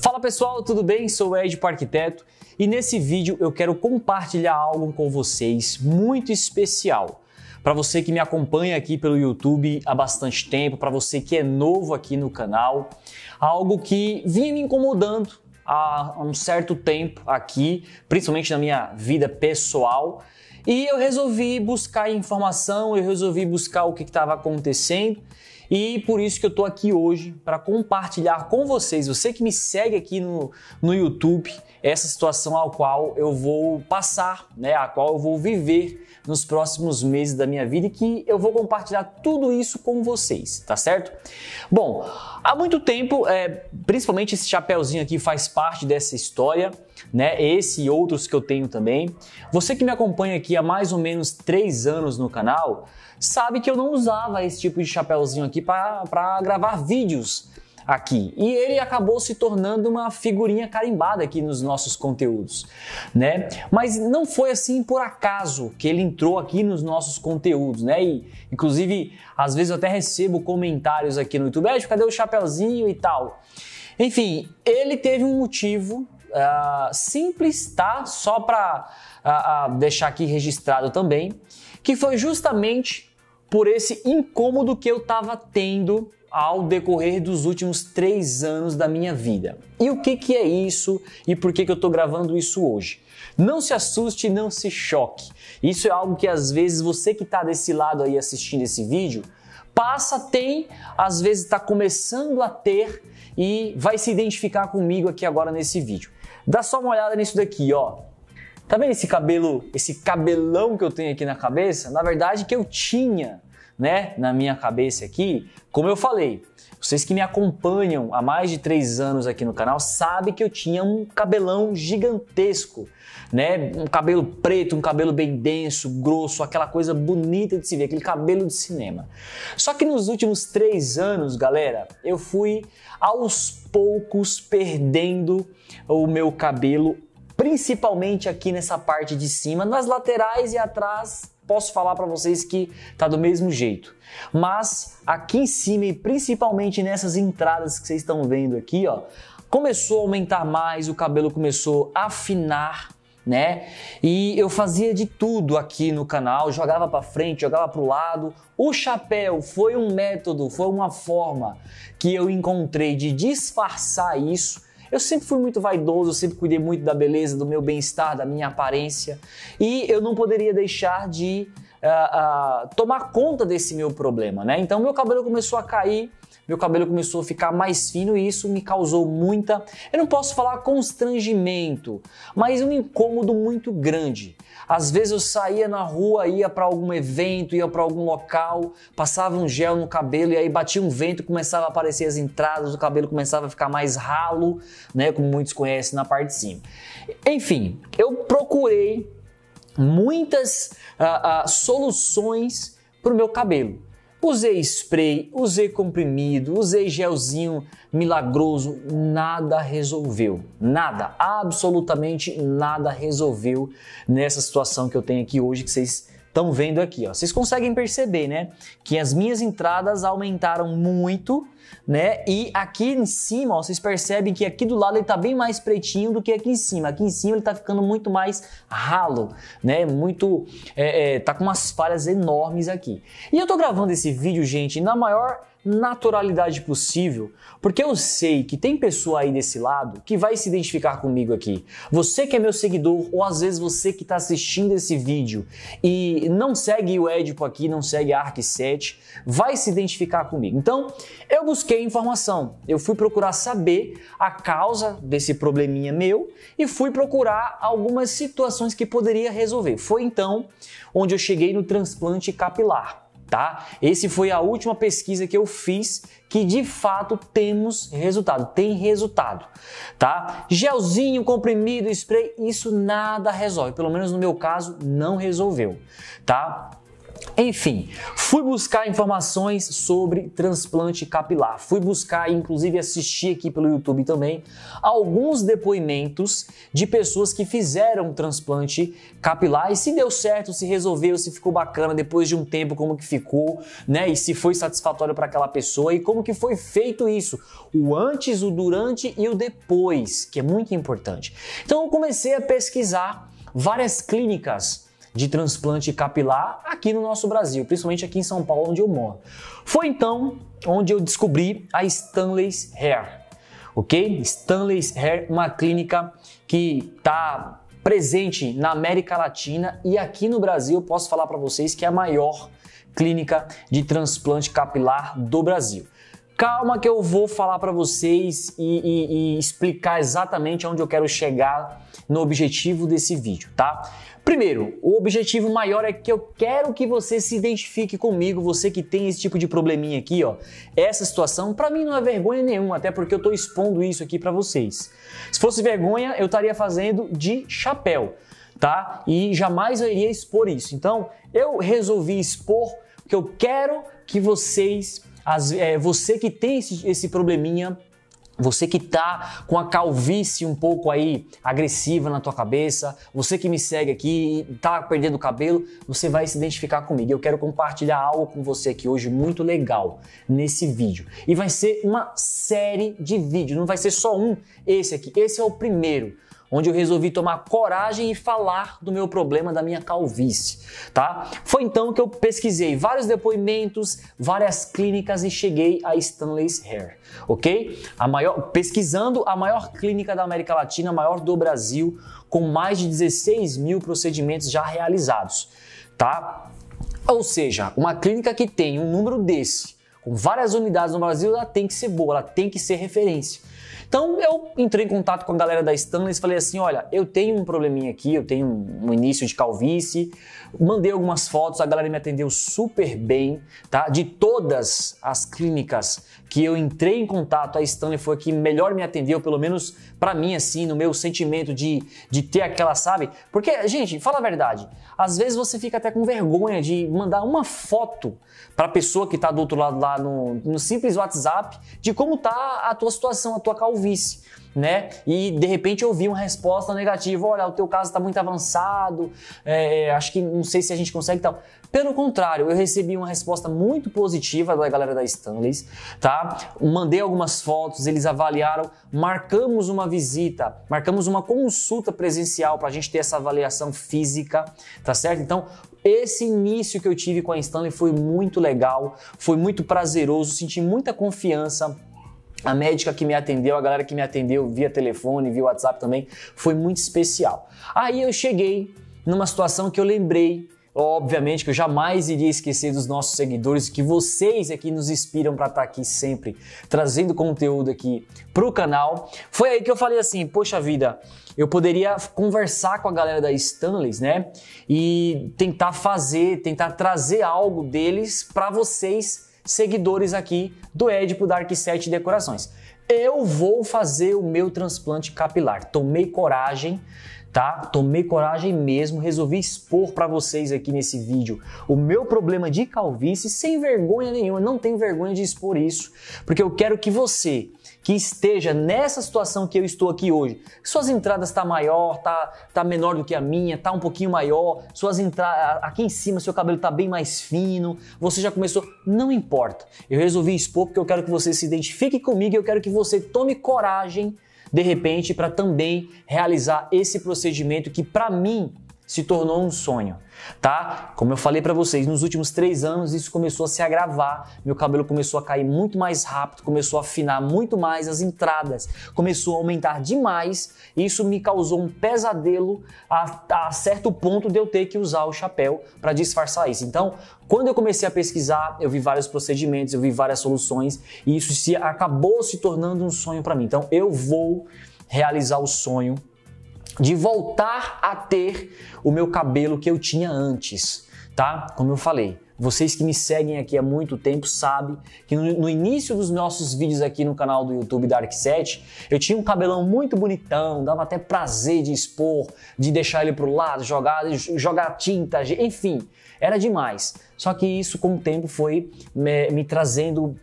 Fala pessoal, tudo bem? Sou o Ed Arquiteto e nesse vídeo eu quero compartilhar algo com vocês muito especial. Para você que me acompanha aqui pelo YouTube há bastante tempo, para você que é novo aqui no canal, algo que vinha me incomodando há um certo tempo aqui, principalmente na minha vida pessoal, e eu resolvi buscar informação, eu resolvi buscar o que estava acontecendo e por isso que eu estou aqui hoje para compartilhar com vocês, você que me segue aqui no, no YouTube, essa situação ao qual eu vou passar, né, a qual eu vou viver nos próximos meses da minha vida e que eu vou compartilhar tudo isso com vocês, tá certo? Bom, há muito tempo, é, principalmente esse chapéuzinho aqui faz parte dessa história, né? Esse e outros que eu tenho também. Você que me acompanha aqui há mais ou menos três anos no canal, sabe que eu não usava esse tipo de chapéuzinho aqui para gravar vídeos aqui. E ele acabou se tornando uma figurinha carimbada aqui nos nossos conteúdos, né? Mas não foi assim por acaso que ele entrou aqui nos nossos conteúdos, né? E inclusive, às vezes eu até recebo comentários aqui no YouTube, cadê o chapéuzinho e tal. Enfim, ele teve um motivo uh, simples, tá? Só para uh, uh, deixar aqui registrado também, que foi justamente por esse incômodo que eu estava tendo ao decorrer dos últimos três anos da minha vida. E o que, que é isso e por que, que eu estou gravando isso hoje? Não se assuste, não se choque. Isso é algo que às vezes você que está desse lado aí assistindo esse vídeo passa, tem, às vezes está começando a ter e vai se identificar comigo aqui agora nesse vídeo. Dá só uma olhada nisso daqui, ó. Tá vendo esse cabelo, esse cabelão que eu tenho aqui na cabeça? Na verdade, que eu tinha, né, na minha cabeça aqui, como eu falei, vocês que me acompanham há mais de três anos aqui no canal sabem que eu tinha um cabelão gigantesco, né? Um cabelo preto, um cabelo bem denso, grosso, aquela coisa bonita de se ver, aquele cabelo de cinema. Só que nos últimos três anos, galera, eu fui aos poucos perdendo o meu cabelo principalmente aqui nessa parte de cima, nas laterais e atrás, posso falar para vocês que tá do mesmo jeito. Mas aqui em cima e principalmente nessas entradas que vocês estão vendo aqui, ó, começou a aumentar mais, o cabelo começou a afinar, né? E eu fazia de tudo aqui no canal, jogava para frente, jogava para o lado. O chapéu foi um método, foi uma forma que eu encontrei de disfarçar isso eu sempre fui muito vaidoso, eu sempre cuidei muito da beleza, do meu bem-estar, da minha aparência e eu não poderia deixar de uh, uh, tomar conta desse meu problema, né? Então meu cabelo começou a cair, meu cabelo começou a ficar mais fino e isso me causou muita, eu não posso falar constrangimento, mas um incômodo muito grande. Às vezes eu saía na rua, ia para algum evento, ia para algum local, passava um gel no cabelo e aí batia um vento, começava a aparecer as entradas, o cabelo começava a ficar mais ralo, né, como muitos conhecem na parte de cima. Enfim, eu procurei muitas uh, uh, soluções para o meu cabelo. Usei spray, usei comprimido, usei gelzinho milagroso, nada resolveu. Nada, absolutamente nada resolveu nessa situação que eu tenho aqui hoje que vocês estão vendo aqui, ó. Vocês conseguem perceber, né, que as minhas entradas aumentaram muito, né? E aqui em cima, ó, vocês percebem que aqui do lado ele tá bem mais pretinho do que aqui em cima. Aqui em cima ele tá ficando muito mais ralo, né? Muito, é, é, tá com umas falhas enormes aqui. E eu tô gravando esse vídeo, gente, na maior naturalidade possível, porque eu sei que tem pessoa aí desse lado que vai se identificar comigo aqui. Você que é meu seguidor, ou às vezes você que está assistindo esse vídeo e não segue o Edipo aqui, não segue a Arc7, vai se identificar comigo. Então, eu busquei informação, eu fui procurar saber a causa desse probleminha meu e fui procurar algumas situações que poderia resolver. Foi então onde eu cheguei no transplante capilar tá? Esse foi a última pesquisa que eu fiz que de fato temos resultado, tem resultado, tá? Gelzinho, comprimido, spray, isso nada resolve, pelo menos no meu caso não resolveu, tá? Enfim, fui buscar informações sobre transplante capilar. Fui buscar, inclusive assistir aqui pelo YouTube também, alguns depoimentos de pessoas que fizeram transplante capilar e se deu certo, se resolveu, se ficou bacana depois de um tempo, como que ficou, né? E se foi satisfatório para aquela pessoa e como que foi feito isso. O antes, o durante e o depois, que é muito importante. Então eu comecei a pesquisar várias clínicas de transplante capilar aqui no nosso Brasil, principalmente aqui em São Paulo, onde eu moro. Foi então onde eu descobri a Stanley's Hair, ok? Stanley's Hair, uma clínica que está presente na América Latina e aqui no Brasil posso falar para vocês que é a maior clínica de transplante capilar do Brasil. Calma que eu vou falar para vocês e, e, e explicar exatamente onde eu quero chegar no objetivo desse vídeo, tá? Primeiro, o objetivo maior é que eu quero que você se identifique comigo, você que tem esse tipo de probleminha aqui, ó. Essa situação para mim não é vergonha nenhuma, até porque eu tô expondo isso aqui para vocês. Se fosse vergonha, eu estaria fazendo de chapéu, tá? E jamais eu iria expor isso. Então, eu resolvi expor porque eu quero que vocês, as, é, você que tem esse, esse probleminha você que tá com a calvície um pouco aí agressiva na tua cabeça, você que me segue aqui e tá perdendo cabelo, você vai se identificar comigo. Eu quero compartilhar algo com você aqui hoje muito legal nesse vídeo. E vai ser uma série de vídeos, não vai ser só um, esse aqui. Esse é o primeiro onde eu resolvi tomar coragem e falar do meu problema da minha calvície, tá? Foi então que eu pesquisei vários depoimentos, várias clínicas e cheguei a Stanley's Hair, ok? A maior, pesquisando a maior clínica da América Latina, a maior do Brasil, com mais de 16 mil procedimentos já realizados, tá? Ou seja, uma clínica que tem um número desse, com várias unidades no Brasil, ela tem que ser boa, ela tem que ser referência. Então eu entrei em contato com a galera da Stanley e falei assim: olha, eu tenho um probleminha aqui, eu tenho um início de calvície, mandei algumas fotos, a galera me atendeu super bem, tá? De todas as clínicas que eu entrei em contato, a Stanley foi a que melhor me atendeu, pelo menos para mim, assim, no meu sentimento de, de ter aquela, sabe? Porque, gente, fala a verdade, às vezes você fica até com vergonha de mandar uma foto para a pessoa que está do outro lado lá no, no simples WhatsApp de como tá a tua situação, a tua calvície né? E de repente eu vi uma resposta negativa: olha, o teu caso está muito avançado, é, acho que não sei se a gente consegue tal. Pelo contrário, eu recebi uma resposta muito positiva da galera da Stanleys, tá? Mandei algumas fotos, eles avaliaram, marcamos uma visita, marcamos uma consulta presencial para a gente ter essa avaliação física, tá certo? Então, esse início que eu tive com a Stanley foi muito legal, foi muito prazeroso, senti muita confiança a médica que me atendeu, a galera que me atendeu via telefone, via WhatsApp também, foi muito especial. Aí eu cheguei numa situação que eu lembrei, obviamente que eu jamais iria esquecer dos nossos seguidores, que vocês aqui nos inspiram para estar tá aqui sempre trazendo conteúdo aqui pro canal. Foi aí que eu falei assim, poxa vida, eu poderia conversar com a galera da Stanleys, né? E tentar fazer, tentar trazer algo deles para vocês seguidores aqui do Edipo Dark 7 Decorações. Eu vou fazer o meu transplante capilar. Tomei coragem, tá? Tomei coragem mesmo, resolvi expor para vocês aqui nesse vídeo o meu problema de calvície sem vergonha nenhuma, não tenho vergonha de expor isso, porque eu quero que você que esteja nessa situação que eu estou aqui hoje, suas entradas está maior, tá, tá menor do que a minha, tá um pouquinho maior, suas entradas aqui em cima seu cabelo está bem mais fino, você já começou, não importa. Eu resolvi expor porque eu quero que você se identifique comigo e eu quero que você tome coragem de repente para também realizar esse procedimento que para mim se tornou um sonho, tá? Como eu falei para vocês, nos últimos três anos isso começou a se agravar, meu cabelo começou a cair muito mais rápido, começou a afinar muito mais as entradas, começou a aumentar demais e isso me causou um pesadelo a, a certo ponto de eu ter que usar o chapéu para disfarçar isso. Então, quando eu comecei a pesquisar, eu vi vários procedimentos, eu vi várias soluções e isso se acabou se tornando um sonho para mim. Então, eu vou realizar o sonho de voltar a ter o meu cabelo que eu tinha antes, tá? Como eu falei, vocês que me seguem aqui há muito tempo sabem que no, no início dos nossos vídeos aqui no canal do YouTube Dark 7, eu tinha um cabelão muito bonitão, dava até prazer de expor, de deixar ele pro lado, jogar, jogar tinta, enfim, era demais. Só que isso com o tempo foi me, me trazendo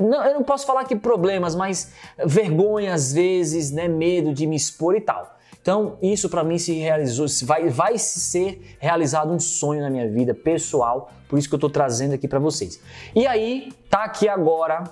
não, eu não posso falar que problemas, mas vergonha às vezes, né, medo de me expor e tal. Então, isso para mim se realizou, vai, vai ser realizado um sonho na minha vida pessoal, por isso que eu estou trazendo aqui para vocês. E aí, tá aqui agora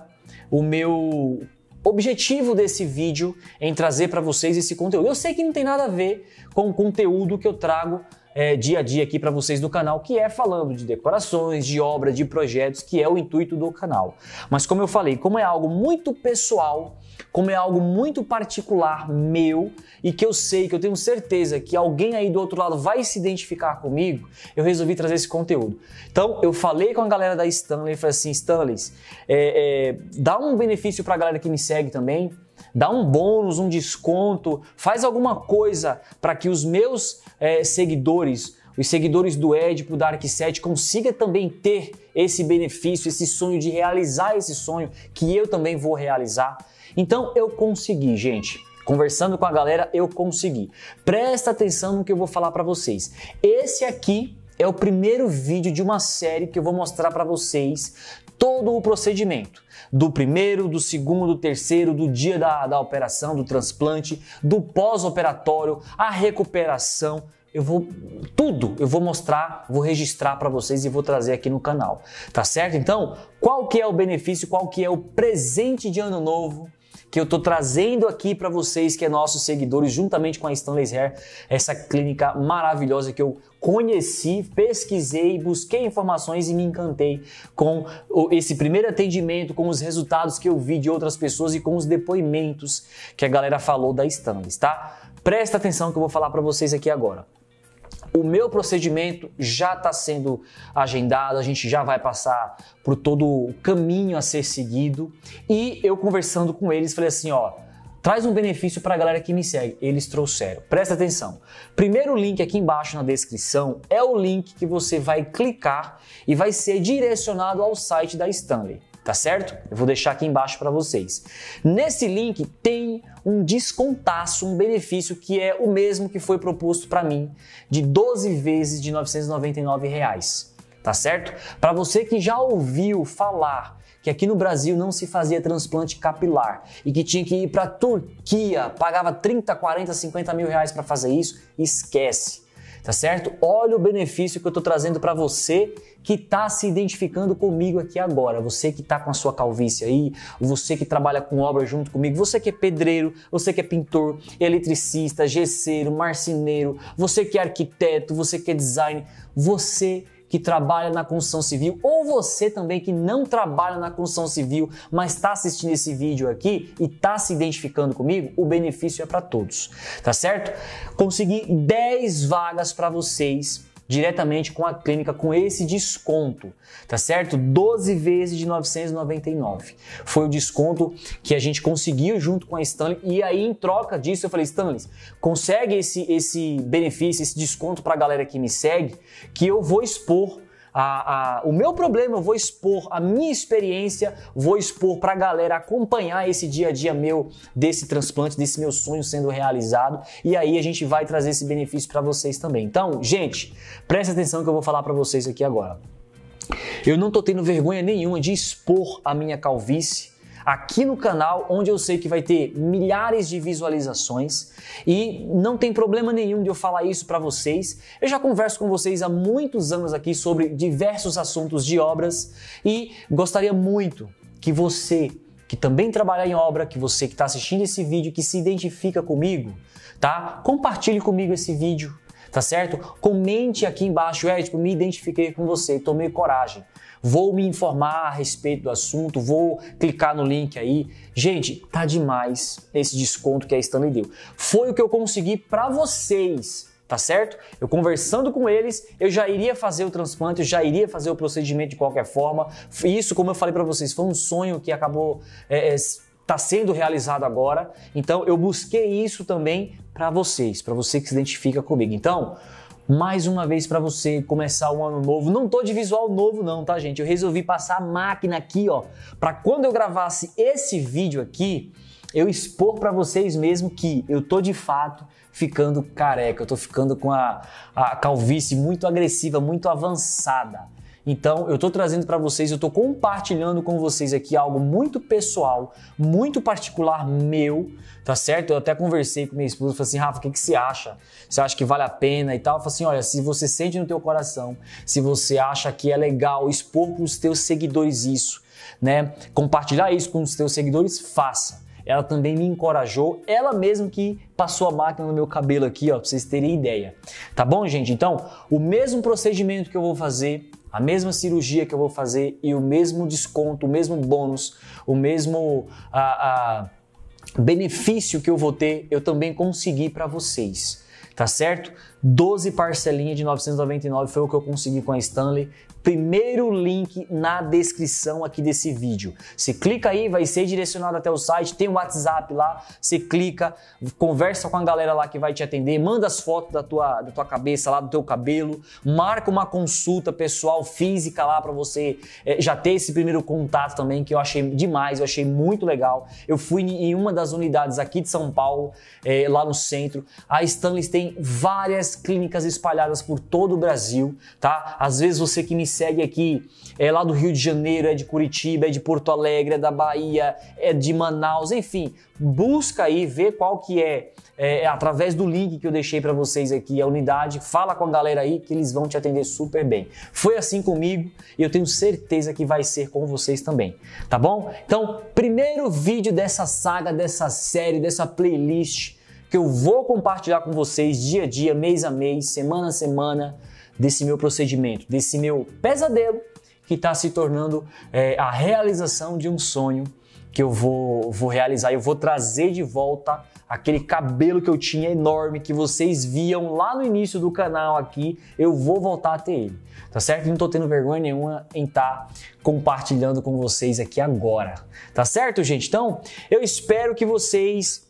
o meu objetivo desse vídeo em trazer para vocês esse conteúdo. Eu sei que não tem nada a ver com o conteúdo que eu trago é, dia a dia aqui para vocês do canal, que é falando de decorações, de obra, de projetos, que é o intuito do canal. Mas como eu falei, como é algo muito pessoal, como é algo muito particular meu e que eu sei, que eu tenho certeza que alguém aí do outro lado vai se identificar comigo, eu resolvi trazer esse conteúdo. Então eu falei com a galera da Stanley falei assim, Stanley, é, é, dá um benefício para a galera que me segue também, dá um bônus, um desconto, faz alguma coisa para que os meus é, seguidores, os seguidores do Ed pro Dark 7 consiga também ter esse benefício, esse sonho de realizar esse sonho que eu também vou realizar. Então eu consegui, gente. Conversando com a galera, eu consegui. Presta atenção no que eu vou falar para vocês. Esse aqui é o primeiro vídeo de uma série que eu vou mostrar para vocês todo o procedimento. Do primeiro, do segundo, do terceiro, do dia da, da operação, do transplante, do pós-operatório, a recuperação. Eu vou tudo, eu vou mostrar, vou registrar para vocês e vou trazer aqui no canal. Tá certo? Então, qual que é o benefício, qual que é o presente de ano novo que eu estou trazendo aqui para vocês, que é nossos seguidores, juntamente com a Stanley's Hair, essa clínica maravilhosa que eu conheci, pesquisei, busquei informações e me encantei com esse primeiro atendimento, com os resultados que eu vi de outras pessoas e com os depoimentos que a galera falou da Stanley's, tá? Presta atenção que eu vou falar para vocês aqui agora. O meu procedimento já está sendo agendado, a gente já vai passar por todo o caminho a ser seguido. E eu conversando com eles, falei assim: ó, traz um benefício para a galera que me segue. Eles trouxeram. Presta atenção. Primeiro link aqui embaixo na descrição é o link que você vai clicar e vai ser direcionado ao site da Stanley tá certo? Eu vou deixar aqui embaixo para vocês. Nesse link tem um descontaço, um benefício que é o mesmo que foi proposto para mim, de 12 vezes de 999 reais, tá certo? Para você que já ouviu falar que aqui no Brasil não se fazia transplante capilar e que tinha que ir para Turquia, pagava 30, 40, 50 mil reais para fazer isso, esquece tá certo? Olha o benefício que eu estou trazendo para você que está se identificando comigo aqui agora. Você que está com a sua calvície aí, você que trabalha com obra junto comigo, você que é pedreiro, você que é pintor, eletricista, gesseiro, marceneiro, você que é arquiteto, você que é designer, você que trabalha na construção civil ou você também que não trabalha na construção civil, mas está assistindo esse vídeo aqui e está se identificando comigo, o benefício é para todos, tá certo? Consegui 10 vagas para vocês diretamente com a clínica com esse desconto, tá certo? 12 vezes de 999. Foi o desconto que a gente conseguiu junto com a Stanley e aí em troca disso eu falei, Stanley, consegue esse esse benefício, esse desconto para a galera que me segue, que eu vou expor a, a, o meu problema, eu vou expor a minha experiência, vou expor para a galera acompanhar esse dia a dia meu desse transplante, desse meu sonho sendo realizado, e aí a gente vai trazer esse benefício para vocês também. Então, gente, presta atenção que eu vou falar para vocês aqui agora. Eu não tô tendo vergonha nenhuma de expor a minha calvície aqui no canal, onde eu sei que vai ter milhares de visualizações e não tem problema nenhum de eu falar isso para vocês. Eu já converso com vocês há muitos anos aqui sobre diversos assuntos de obras e gostaria muito que você que também trabalha em obra, que você que está assistindo esse vídeo, que se identifica comigo, tá? Compartilhe comigo esse vídeo, tá certo? Comente aqui embaixo, é, tipo, me identifiquei com você, tomei coragem vou me informar a respeito do assunto, vou clicar no link aí. Gente, tá demais esse desconto que a Stanley deu. Foi o que eu consegui para vocês tá certo? Eu conversando com eles, eu já iria fazer o transplante, eu já iria fazer o procedimento de qualquer forma. Isso, como eu falei para vocês, foi um sonho que acabou é, é, tá sendo realizado agora. Então eu busquei isso também para vocês, para você que se identifica comigo. Então mais uma vez para você começar um ano novo. Não tô de visual novo não, tá, gente? Eu resolvi passar a máquina aqui, ó, para quando eu gravasse esse vídeo aqui, eu expor para vocês mesmo que eu tô de fato ficando careca, eu tô ficando com a, a calvície muito agressiva, muito avançada. Então, eu estou trazendo para vocês, eu estou compartilhando com vocês aqui algo muito pessoal, muito particular meu, tá certo? Eu até conversei com minha esposa, falei assim, Rafa, o que, que você acha? Você acha que vale a pena e tal? Eu falei assim, olha, se você sente no teu coração, se você acha que é legal expor para os teus seguidores isso, né? Compartilhar isso com os teus seguidores, faça ela também me encorajou, ela mesma que passou a máquina no meu cabelo aqui, ó, pra vocês terem ideia. Tá bom, gente? Então, o mesmo procedimento que eu vou fazer a mesma cirurgia que eu vou fazer e o mesmo desconto, o mesmo bônus, o mesmo a, a benefício que eu vou ter, eu também consegui para vocês, tá certo? 12 parcelinhas de 999 foi o que eu consegui com a Stanley primeiro link na descrição aqui desse vídeo. Você clica aí, vai ser direcionado até o site, tem o WhatsApp lá, você clica, conversa com a galera lá que vai te atender, manda as fotos da tua, da tua cabeça lá, do teu cabelo, marca uma consulta pessoal física lá para você é, já ter esse primeiro contato também, que eu achei demais, eu achei muito legal. Eu fui em uma das unidades aqui de São Paulo, é, lá no centro. A Stanley tem várias clínicas espalhadas por todo o Brasil, tá? Às vezes você que me segue aqui é lá do Rio de Janeiro, é de Curitiba, é de Porto Alegre, é da Bahia, é de Manaus, enfim, busca aí, vê qual que é, é através do link que eu deixei para vocês aqui, a unidade, fala com a galera aí que eles vão te atender super bem. Foi assim comigo e eu tenho certeza que vai ser com vocês também, tá bom? Então, primeiro vídeo dessa saga, dessa série, dessa playlist que eu vou compartilhar com vocês dia a dia, mês a mês, semana a semana desse meu procedimento, desse meu pesadelo que está se tornando é, a realização de um sonho que eu vou, vou realizar. Eu vou trazer de volta aquele cabelo que eu tinha enorme, que vocês viam lá no início do canal aqui. Eu vou voltar a ter ele, tá certo? Não tô tendo vergonha nenhuma em estar tá compartilhando com vocês aqui agora, tá certo, gente? Então, eu espero que vocês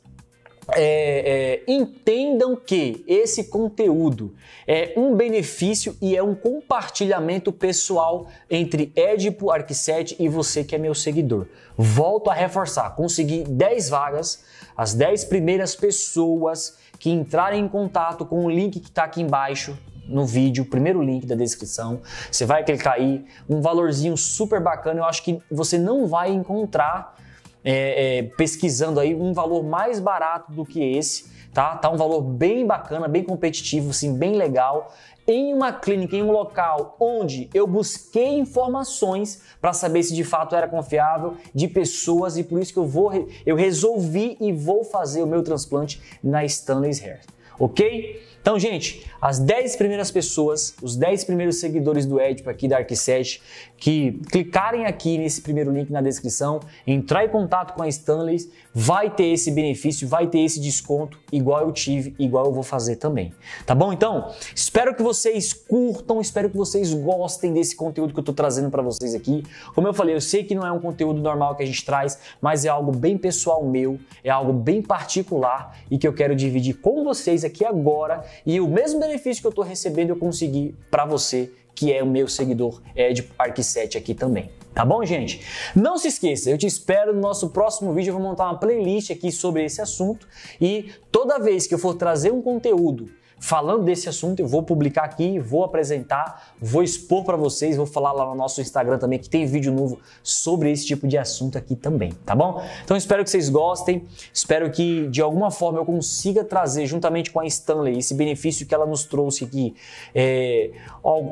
é, é, entendam que esse conteúdo é um benefício e é um compartilhamento pessoal entre Edipo Arquiset e você que é meu seguidor. Volto a reforçar, consegui 10 vagas, as 10 primeiras pessoas que entrarem em contato com o link que está aqui embaixo no vídeo, primeiro link da descrição. Você vai clicar aí, um valorzinho super bacana. Eu acho que você não vai encontrar é, é, pesquisando aí um valor mais barato do que esse, tá? Tá um valor bem bacana, bem competitivo, assim, bem legal. Em uma clínica, em um local onde eu busquei informações para saber se de fato era confiável de pessoas e por isso que eu vou eu resolvi e vou fazer o meu transplante na Stanley's Hair, ok? Então, gente, as 10 primeiras pessoas, os 10 primeiros seguidores do Edipo aqui da Arquiset, que clicarem aqui nesse primeiro link na descrição, entrar em contato com a Stanley, vai ter esse benefício, vai ter esse desconto, igual eu tive, igual eu vou fazer também. Tá bom? Então, espero que vocês curtam, espero que vocês gostem desse conteúdo que eu tô trazendo para vocês aqui. Como eu falei, eu sei que não é um conteúdo normal que a gente traz, mas é algo bem pessoal meu, é algo bem particular e que eu quero dividir com vocês aqui agora e o mesmo benefício que eu estou recebendo eu consegui para você que é o meu seguidor Ed Arq7 aqui também. Tá bom, gente? Não se esqueça, eu te espero no nosso próximo vídeo. Eu vou montar uma playlist aqui sobre esse assunto e toda vez que eu for trazer um conteúdo falando desse assunto, eu vou publicar aqui, vou apresentar, vou expor para vocês, vou falar lá no nosso Instagram também que tem vídeo novo sobre esse tipo de assunto aqui também, tá bom? Então espero que vocês gostem, espero que de alguma forma eu consiga trazer juntamente com a Stanley esse benefício que ela nos trouxe aqui, é,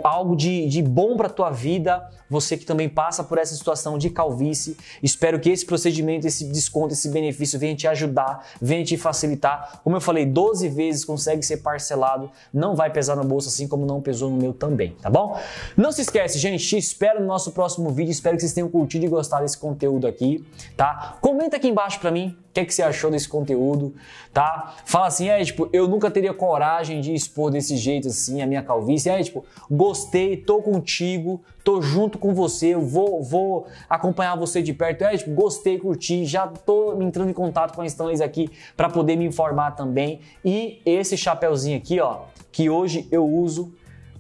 algo de, de bom para tua vida, você que também passa por essa situação de calvície, espero que esse procedimento, esse desconto, esse benefício venha te ajudar, venha te facilitar. Como eu falei, 12 vezes consegue ser parcelado lado, não vai pesar no bolso assim como não pesou no meu também, tá bom? Não se esquece, gente, te espero no nosso próximo vídeo, espero que vocês tenham curtido e gostado desse conteúdo aqui, tá? Comenta aqui embaixo pra mim que, é que você achou desse conteúdo, tá? Fala assim, é, tipo, eu nunca teria coragem de expor desse jeito assim a minha calvície. É, tipo, gostei, tô contigo, tô junto com você, vou, vou acompanhar você de perto. É, tipo, gostei, curti, já tô entrando em contato com a Stanleys aqui para poder me informar também. E esse chapéuzinho aqui, ó, que hoje eu uso,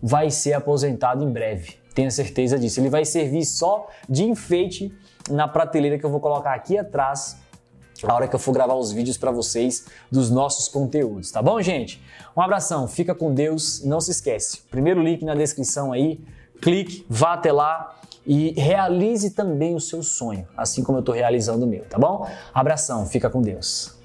vai ser aposentado em breve. Tenha certeza disso. Ele vai servir só de enfeite na prateleira que eu vou colocar aqui atrás a hora que eu for gravar os vídeos para vocês dos nossos conteúdos, tá bom, gente? Um abração, fica com Deus e não se esquece. Primeiro link na descrição aí, clique, vá até lá e realize também o seu sonho, assim como eu estou realizando o meu, tá bom? Abração, fica com Deus.